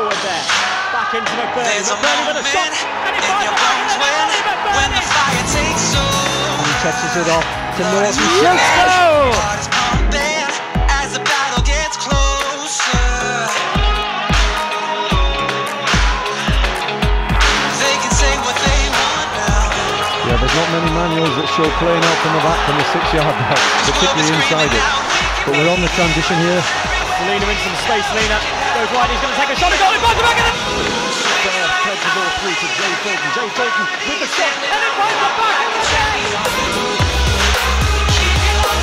forward there. Back into McBurnie. There's a McBurnie with a shot. And it finds your the bones of when, when the fire takes hold. He touches it off to Naughton. Yes, Shoots! goal! Heart is pumping as the battle gets closer. They can say what they want now. Yeah, there's not many manuals that show playing out from the back from the six-yard box, particularly inside it. But we're on the transition here. Celina in some space. Celina goes wide. He's going to take a shot. He got it. Back back. There, threads the ball through to Jay Fulton. Jay Fulton with the shot. And it finds the back of the net.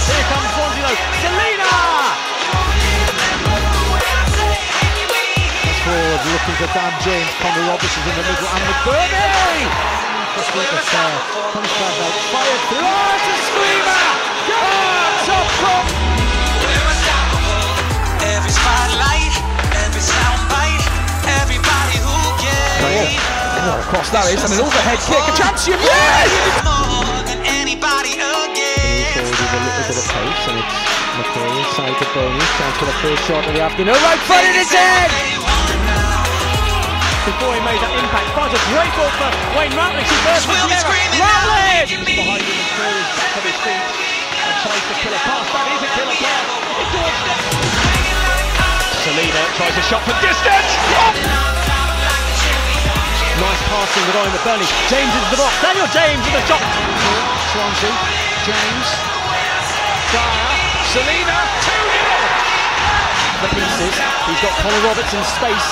Here comes Swansea though. Celina. Forward looking for Dan James. Conor Robertson's in the middle and McBurnie! Just like a fair. Comes back out. Fired through. Oh, of course that is. And an overhead kick. A chance. Yes! more than anybody Forward again. with a little bit of pace and it's McKay inside the bonus. Chance for the first shot of the afternoon. Right foot in his head! Before he made that impact, finds a great ball for Wayne Routledge. He bursts We'll be the screaming Routledge! Behind him, McKay is back feet and tries to kill a pass. That is a killer pass. It's doorstep. Celina tries a shot from distance. Nice passing with Owen McBurnie. James into the box. Daniel James with the shot. Swansea. James. Dyer. Celina. 2 0. The pieces. He's got Colin Roberts in space.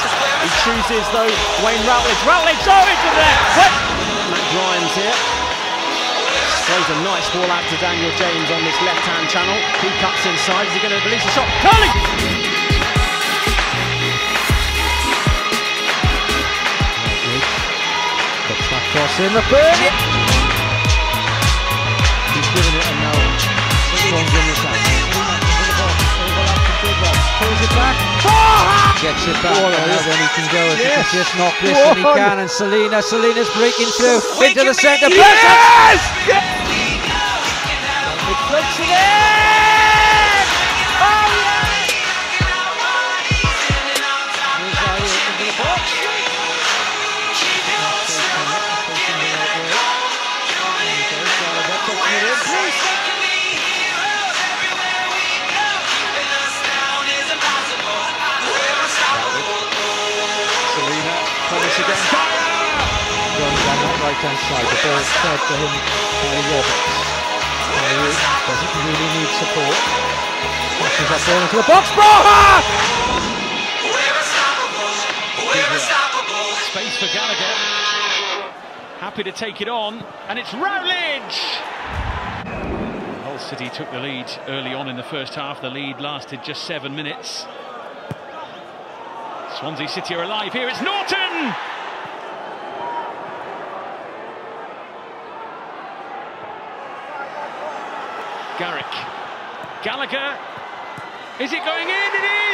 He chooses though Wayne Routledge. Routledge. Oh, into there. What? Matt Grimes here. Throws a nice ball out to Daniel James on this left-hand channel. He cuts inside. Is he going to release a shot? Curling. Puts that cross in. He's given it and now Swansea in the side. Pulls it back. Gets it back. Whoa, and then he can go. If he can just knock this and he can. And Celina, Celina's breaking through into the centre. Yes! Yes! It floats it in! Thomas again. Runs on that right hand side. The ball fed to him by Roberts. Bailey doesn't really need support. Pushes that ball into the box. Broha! Space for Gallagher. Happy to take it on, and it's Routledge! Hull City took the lead early on in the first half. The lead lasted just seven minutes. Swansea City are alive here. It's Naughton! Garrick. Gallagher. Is it going in? It is!